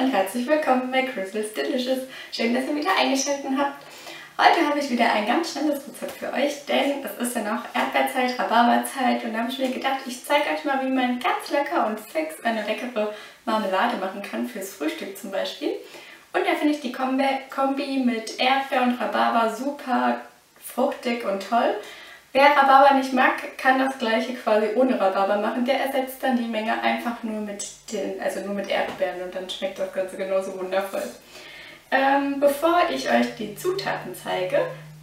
und herzlich willkommen bei Crystal's Delicious. Schön, dass ihr wieder eingeschaltet habt. Heute habe ich wieder ein ganz schnelles Rezept für euch, denn es ist ja noch Erdbeerzeit, Rhabarberzeit und da habe ich mir gedacht, ich zeige euch mal, wie man ganz lecker und fix eine leckere Marmelade machen kann, fürs Frühstück zum Beispiel. Und da finde ich die Kombi mit Erdbeer und Rhabarber super fruchtig und toll. Wer Rhabarber nicht mag, kann das gleiche quasi ohne Rhabarber machen. Der ersetzt dann die Menge einfach nur mit den, also nur mit Erdbeeren und dann schmeckt das Ganze genauso wundervoll. Ähm, bevor ich euch die Zutaten zeige,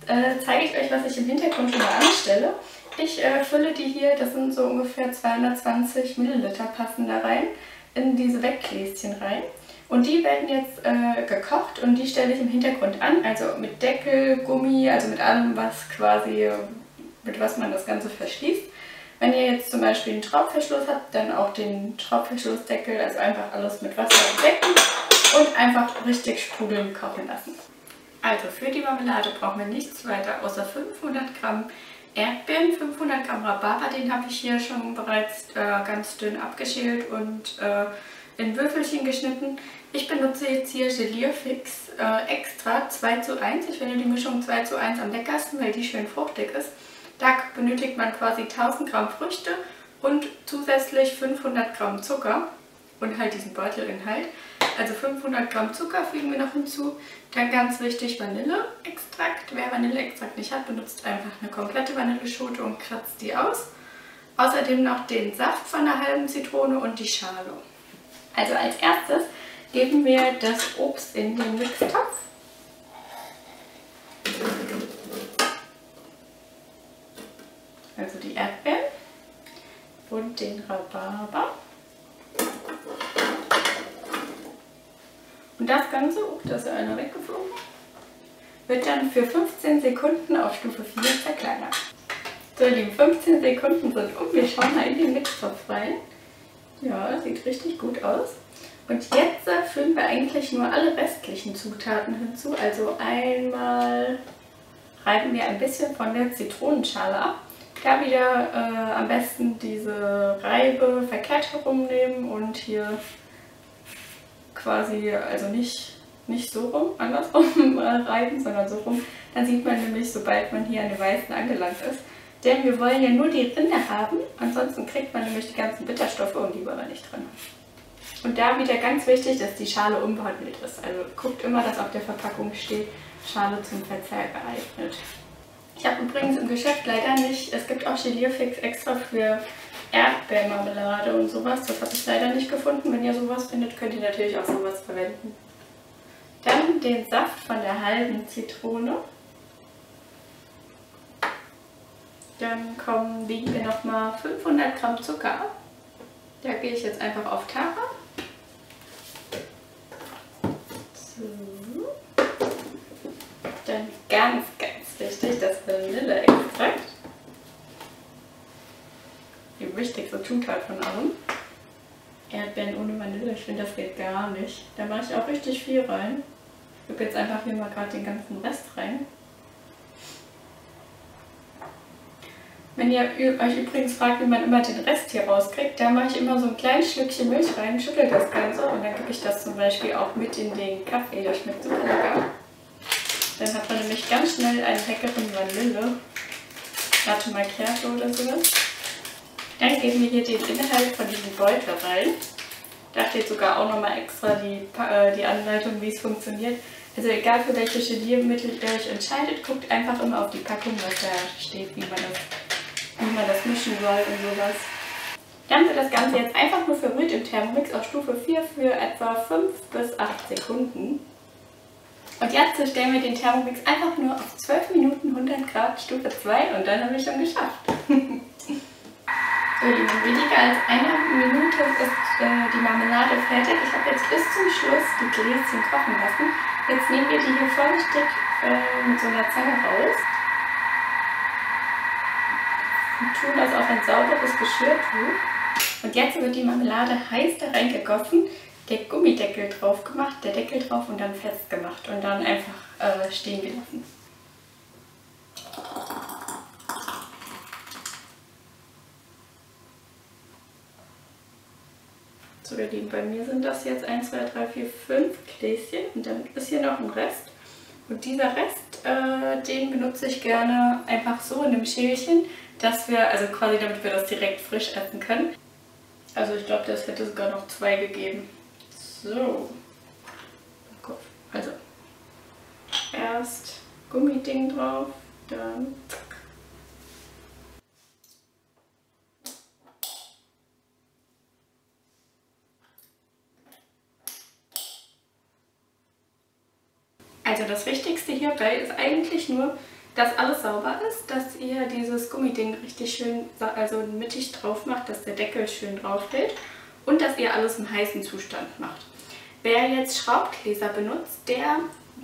äh, zeige ich euch, was ich im Hintergrund schon mal anstelle. Ich äh, fülle die hier, das sind so ungefähr 220 Milliliter passen da rein, in diese Weggläschen rein. Und die werden jetzt äh, gekocht und die stelle ich im Hintergrund an, also mit Deckel, Gummi, also mit allem, was quasi mit was man das Ganze verschließt. Wenn ihr jetzt zum Beispiel einen Schraubverschluss habt, dann auch den Schraubverschlussdeckel, also einfach alles mit Wasser bedecken und einfach richtig sprudeln kochen lassen. Also für die Marmelade brauchen wir nichts weiter außer 500 Gramm Erdbeeren, 500 Gramm Rhabarber, den habe ich hier schon bereits äh, ganz dünn abgeschält und äh, in Würfelchen geschnitten. Ich benutze jetzt hier Gelierfix äh, extra 2 zu 1. Ich finde die Mischung 2 zu 1 am leckersten, weil die schön fruchtig ist. Da benötigt man quasi 1000 Gramm Früchte und zusätzlich 500 Gramm Zucker und halt diesen Beutelinhalt. Also 500 Gramm Zucker fügen wir noch hinzu. Dann ganz wichtig Vanilleextrakt. Wer Vanilleextrakt nicht hat, benutzt einfach eine komplette Vanilleschote und kratzt die aus. Außerdem noch den Saft von einer halben Zitrone und die Schale. Also als erstes geben wir das Obst in den Mixtopf. Also die Erdbeeren und den Rhabarber. Und das Ganze, oh, da ist einer weggeflogen, wird dann für 15 Sekunden auf Stufe 4 zerkleinert. So, die 15 Sekunden sind um. Wir schauen mal in den Mixtopf rein. Ja, sieht richtig gut aus. Und jetzt äh, füllen wir eigentlich nur alle restlichen Zutaten hinzu. Also einmal reiben wir ein bisschen von der Zitronenschale ab. Da wieder äh, am besten diese Reibe verkehrt herumnehmen und hier quasi, also nicht, nicht so rum, andersrum reiben, sondern so rum. Dann sieht man nämlich, sobald man hier an den Weißen angelangt ist. Denn wir wollen ja nur die Rinde haben, ansonsten kriegt man nämlich die ganzen Bitterstoffe und die wollen nicht drin Und da wieder ganz wichtig, dass die Schale unbehandelt ist. Also guckt immer, dass auf der Verpackung steht, Schale zum Verzehr geeignet. Übrigens im Geschäft leider nicht, es gibt auch Gelierfix extra für Erdbeermarmelade und sowas. Das habe ich leider nicht gefunden. Wenn ihr sowas findet, könnt ihr natürlich auch sowas verwenden. Dann den Saft von der halben Zitrone. Dann kommen, liegen wir nochmal 500 Gramm Zucker. Da gehe ich jetzt einfach auf Tara. So. Dann ganz, ganz wichtig, das Vanilleextrakt. Die von allem. Erdbeeren ohne Vanille, ich finde das geht gar nicht. Da mache ich auch richtig viel rein. Ich gebe jetzt einfach hier mal gerade den ganzen Rest rein. Wenn ihr euch übrigens fragt, wie man immer den Rest hier rauskriegt, da mache ich immer so ein kleines Schlückchen Milch rein, schüttel das Ganze und dann gebe ich das zum Beispiel auch mit in den Kaffee. Das schmeckt super lecker. Dann hat man nämlich ganz schnell einen leckeren Vanille. Latte Macchiato oder sowas. Dann geben wir hier den Inhalt von diesem Beutel rein. Da steht sogar auch nochmal extra die, äh, die Anleitung, wie es funktioniert. Also egal für welche Geliermittel ihr euch entscheidet, guckt einfach immer auf die Packung, was da steht, wie man das, wie man das mischen soll und sowas. Dann wird das Ganze jetzt einfach nur verrührt im Thermomix auf Stufe 4 für etwa 5 bis 8 Sekunden. Und jetzt stellen wir den Thermomix einfach nur auf 12 Minuten 100 Grad Stufe 2 und dann habe ich schon geschafft. so, liebe, weniger als eine Minute ist äh, die Marmelade fertig. Ich habe jetzt bis zum Schluss die Gläschen kochen lassen. Jetzt nehmen wir die hier vorsichtig äh, mit so einer Zange raus und tun das auf ein sauberes Geschirrtuch. Und jetzt wird die Marmelade heiß da reingegossen der Gummideckel drauf gemacht, der Deckel drauf und dann festgemacht und dann einfach äh, stehen gelassen. Ihr Lieben, bei mir sind das jetzt 1, 2, 3, 4, 5 Gläschen und dann ist hier noch ein Rest. Und dieser Rest, äh, den benutze ich gerne einfach so in einem Schälchen, dass wir, also quasi damit wir das direkt frisch essen können. Also ich glaube, das hätte sogar noch zwei gegeben. So. Also erst Gummiding drauf, dann Also das Wichtigste hierbei ist eigentlich nur, dass alles sauber ist, dass ihr dieses Gummiding richtig schön also mittig drauf macht, dass der Deckel schön drauf fällt und dass ihr alles im heißen Zustand macht. Wer jetzt Schraubgläser benutzt, der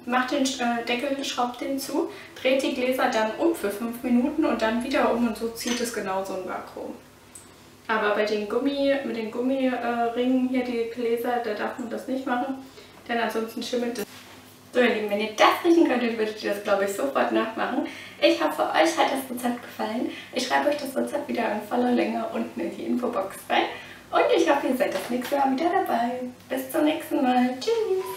macht den äh, Deckel, schraubt den zu, dreht die Gläser dann um für 5 Minuten und dann wieder um und so zieht es genauso ein Vakuum. Aber bei den Gummi, mit den Gummiringen hier, die Gläser, da darf man das nicht machen, denn ansonsten schimmelt es. So ihr Lieben, wenn ihr das riechen könntet, würdet ihr das glaube ich sofort nachmachen. Ich hoffe, euch hat das Rezept gefallen. Ich schreibe euch das Rezept wieder in voller Länge unten in die Infobox rein. Und ich hoffe, ihr seid das nächste Mal wieder dabei. Bis zum nächsten Mal. Tschüss.